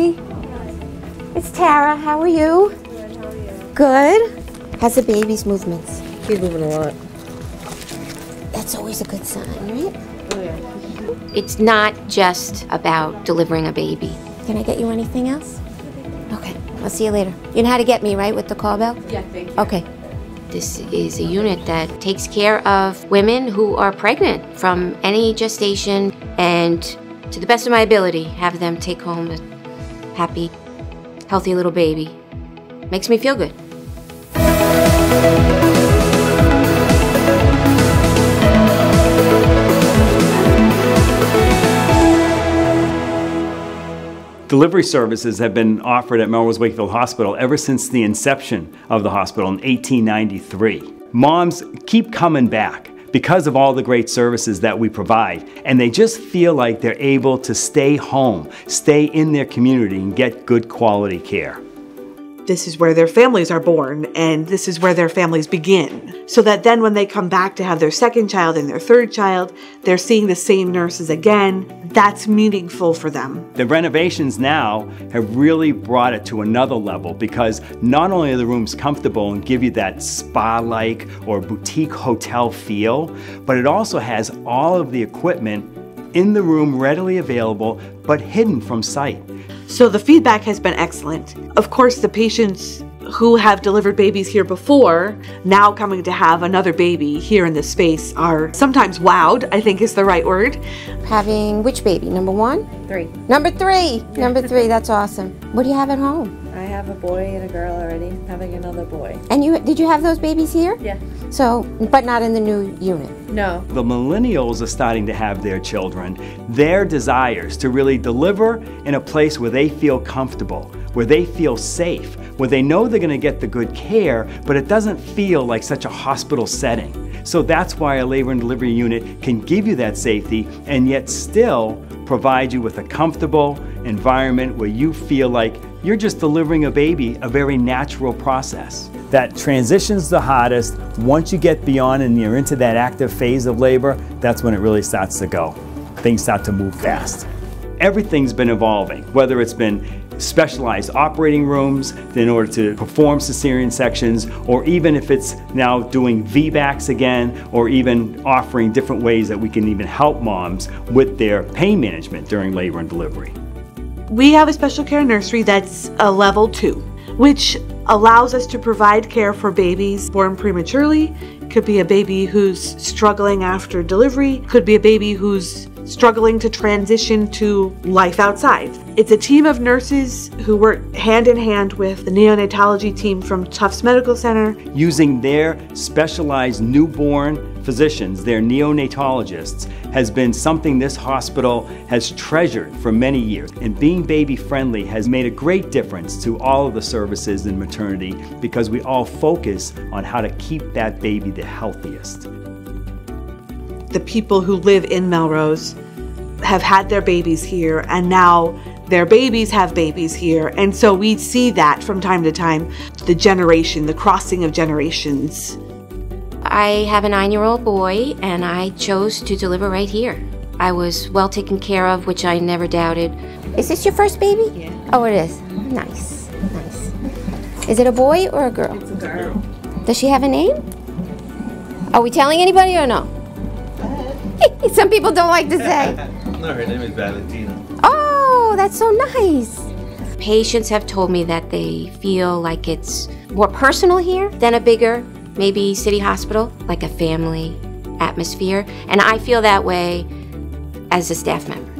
Hi. It's Tara. How are you? Good. How's the baby's movements? He's moving a lot. That's always a good sign, right? Oh yeah. It's not just about delivering a baby. Can I get you anything else? Okay. I'll see you later. You know how to get me, right, with the call bell? Yeah, thank you. Okay. This is a unit that takes care of women who are pregnant from any gestation and, to the best of my ability, have them take home a happy, healthy little baby. Makes me feel good. Delivery services have been offered at Melrose Wakefield Hospital ever since the inception of the hospital in 1893. Moms keep coming back because of all the great services that we provide, and they just feel like they're able to stay home, stay in their community, and get good quality care. This is where their families are born and this is where their families begin. So that then when they come back to have their second child and their third child, they're seeing the same nurses again. That's meaningful for them. The renovations now have really brought it to another level because not only are the rooms comfortable and give you that spa-like or boutique hotel feel, but it also has all of the equipment in the room readily available but hidden from sight. So the feedback has been excellent. Of course, the patients who have delivered babies here before, now coming to have another baby here in this space, are sometimes wowed, I think is the right word. Having which baby? Number one? Three. Number three. Number three. That's awesome. What do you have at home? I have a boy and a girl already. Having another boy. And you did you have those babies here? Yeah. So, but not in the new unit. No. The millennials are starting to have their children, their desires to really deliver in a place where they feel comfortable, where they feel safe, where they know they're going to get the good care, but it doesn't feel like such a hospital setting. So that's why a labor and delivery unit can give you that safety and yet still provide you with a comfortable environment where you feel like you're just delivering a baby, a very natural process. That transition's the hardest. Once you get beyond and you're into that active phase of labor, that's when it really starts to go. Things start to move fast. Everything's been evolving, whether it's been specialized operating rooms in order to perform cesarean sections, or even if it's now doing VBACs again, or even offering different ways that we can even help moms with their pain management during labor and delivery. We have a special care nursery that's a level two, which allows us to provide care for babies born prematurely. Could be a baby who's struggling after delivery, could be a baby who's struggling to transition to life outside. It's a team of nurses who work hand in hand with the neonatology team from Tufts Medical Center. Using their specialized newborn physicians, their neonatologists, has been something this hospital has treasured for many years. And being baby friendly has made a great difference to all of the services in maternity because we all focus on how to keep that baby the healthiest. The people who live in Melrose have had their babies here and now their babies have babies here. And so we see that from time to time the generation, the crossing of generations. I have a nine year old boy, and I chose to deliver right here. I was well taken care of, which I never doubted. Is this your first baby? Yeah. Oh, it is. Nice. Nice. Is it a boy or a girl? It's a girl. Does she have a name? Are we telling anybody or no? Some people don't like to say. No, her name is Valentina. Oh, that's so nice. Patients have told me that they feel like it's more personal here than a bigger, maybe city hospital, like a family atmosphere. And I feel that way as a staff member.